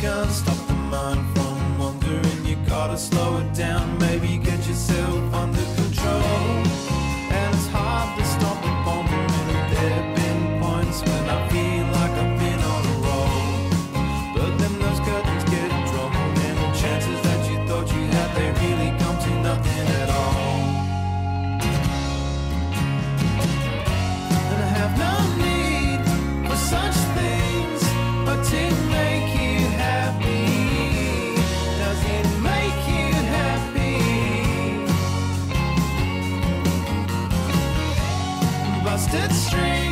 can't stop the mind from wandering. You gotta slow it down. busted string.